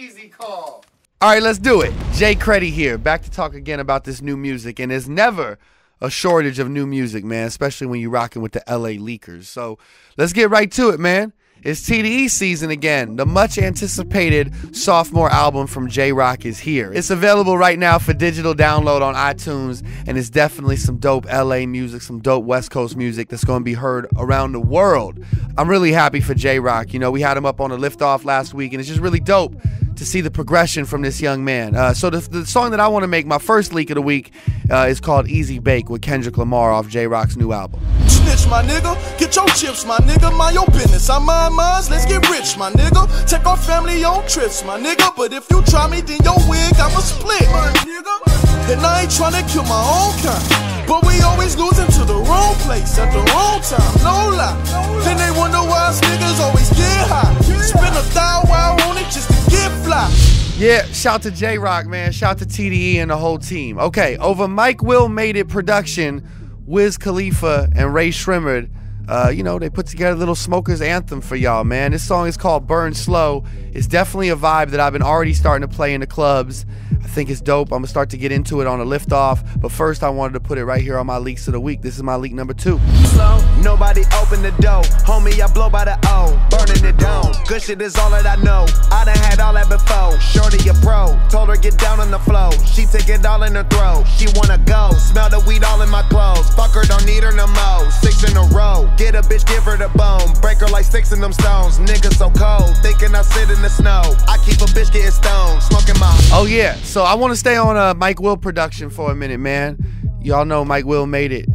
easy call. All right, let's do it. Jay Creddy here, back to talk again about this new music, and there's never a shortage of new music, man, especially when you're rocking with the LA Leakers. So let's get right to it, man. It's TDE season again. The much anticipated sophomore album from Jay Rock is here. It's available right now for digital download on iTunes, and it's definitely some dope LA music, some dope West Coast music that's going to be heard around the world. I'm really happy for Jay Rock. You know, we had him up on a liftoff last week, and it's just really dope to see the progression from this young man. Uh, so the, the, song that I want to make my first leak of the week uh, is called "Easy Bake" with Kendrick Lamar off Jay Rock's new album. Snitch, my nigga. Get your chips, my nigga. Mind your business. I mind mine. Let's get rich, my nigga. Take our family on trips, my nigga. But if you try me, then your wig I'ma split, my nigga. And I ain't trying to kill my own kind. But we always losing to the wrong place at the wrong time, no lie. Then they wonder why us niggas always get high. Spend a thou while on it just to get fly. Yeah, shout to Jay Rock, man. Shout to TDE and the whole team. Okay, over Mike Will Made It production, Wiz Khalifa and Rae Sremmurd, uh, you know, they put together a little smokers anthem for y'all, man. This song is called Burn Slow. It's definitely a vibe that I've been already starting to play in the clubs. I think it's dope. I'm gonna start to get into it on a liftoff. But first, I wanted to put it right here on my leaks of the week. This is my leak number two. Slow, nobody open the door. Homie, I blow by the O, burning it down. Good shit is all that I know. I done had her get down on the flow. She take it all in her throat. She wanna go, smell the weed all in my clothes. Fuck her, don't need her no more. Six in a row, get a bitch, give her the bone. Break her like sticks in them stones. Niggas so cold, thinking I sit in the snow. I keep a bitch getting stoned, smoking my. Oh yeah. So I want to stay on uh, Mike Will production for a minute, man. Y'all know Mike Will made it.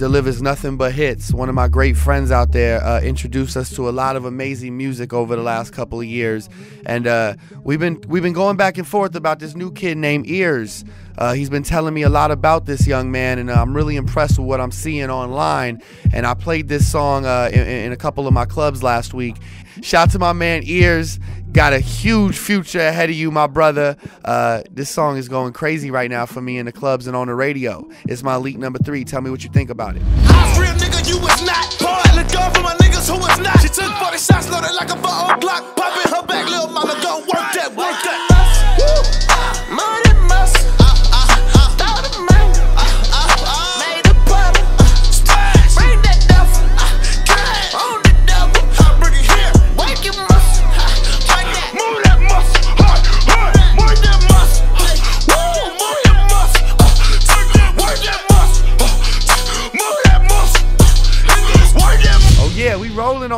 Delivers nothing but hits. One of my great friends out there uh, introduced us to a lot of amazing music over the last couple of years, and uh, we've been we've been going back and forth about this new kid named Eearz. Uh, he's been telling me a lot about this young man, and I'm really impressed with what I'm seeing online. And I played this song uh, in, in a couple of my clubs last week. Shout to my man Eearz. Got a huge future ahead of you, my brother. Uh, this song is going crazy right now for me in the clubs and on the radio. It's my leak number three. Tell me what you think about it.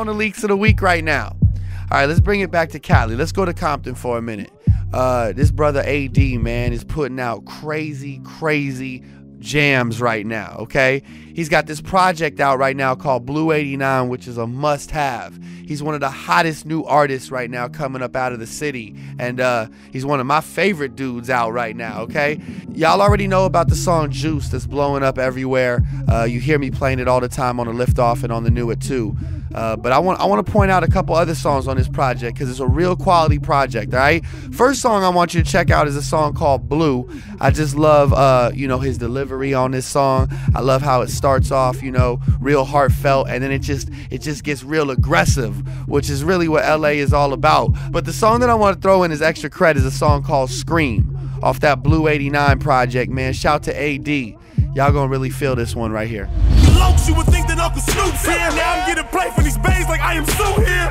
On the leaks of the week right now. All right, let's bring it back to Cali. Let's go to Compton for a minute. Uh, this brother AD, man, is putting out crazy, crazy jams right now, okay? He's got this project out right now called Blue 89, which is a must have. He's one of the hottest new artists right now coming up out of the city. And uh, he's one of my favorite dudes out right now, okay? Y'all already know about the song Juice that's blowing up everywhere. Uh, you hear me playing it all the time on the Liftoff and on the New It too. Uh, but I want I want to point out a couple other songs on this project because it's a real quality project. All right, first song I want you to check out is a song called Blue. I just love uh, you know his delivery on this song. I love how it starts off you know real heartfelt and then it just it just gets real aggressive, which is really what LA is all about. But the song that I want to throw in as extra credit is a song called Scream off that Blue 89 project. Man, shout to AD. Y'all gonna really feel this one right here. Uncle Snoop's here. Now I'm getting play for these bays like I am so here.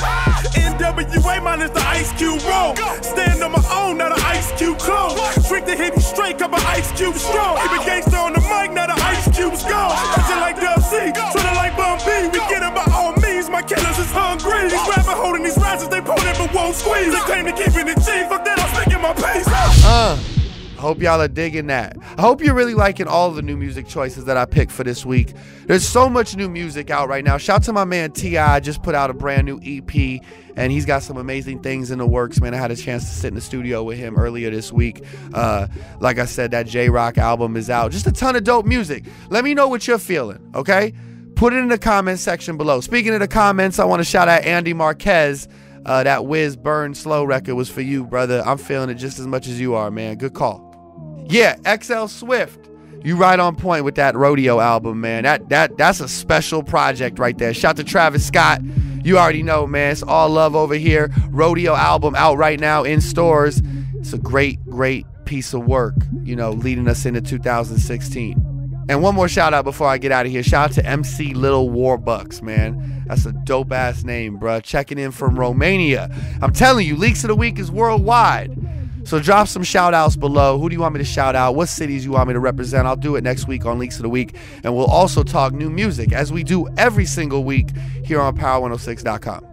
NWA minus the Ice Cube roll. Stand on my own, not an Ice Cube clone. Trick to hit me straight, cup of Ice Cube strong. A gangster on the mic, now the Ice Cube's gone. Bitchin' like Dub C, tryna like Bun B. We get it by all means, my killers is hungry. These rappers holding these ratchets, they pull it but won't squeeze. They claim to keep it in G, fuck that, I'm speaking my pace. Uh. Hope y'all are digging that. I hope you're really liking all the new music choices that I picked for this week. There's so much new music out right now. Shout out to my man T.I. just put out a brand new EP and he's got some amazing things in the works, man. I had a chance to sit in the studio with him earlier this week. Uh, like I said, that Jay Rock album is out. Just a ton of dope music. Let me know what you're feeling, okay? Put it in the comments section below. Speaking of the comments, I want to shout out Andy Marquez. Uh, that Wiz Burn Slow record was for you, brother. I'm feeling it just as much as you are, man. Good call. Yeah, XL Swift. You right on point with that rodeo album, man. That that that's a special project right there. Shout to Travis Scott. You already know, man. It's all love over here. Rodeo album out right now in stores. It's a great, great piece of work, you know, leading us into 2016. And one more shout out before I get out of here. Shout out to MC Little Warbucks, man. That's a dope ass name, bruh. Checking in from Romania. I'm telling you, Leaks of the Week is worldwide. So drop some shout outs below. Who do you want me to shout out? What cities you want me to represent? I'll do it next week on Leaks of the Week. And we'll also talk new music as we do every single week here on Power106.com.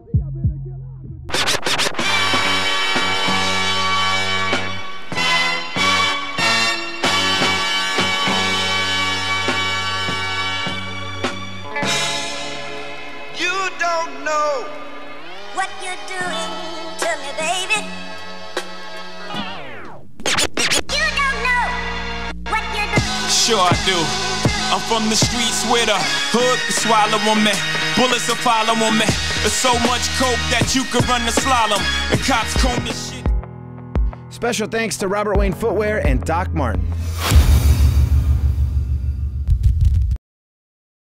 sure I do. I'm from the streets where the hood can swallow on me. Bullets will follow on me. There's so much coke that you could run the slalom. And cops comb this shit. Special thanks to Robert Wayne Footwear and Doc Martin.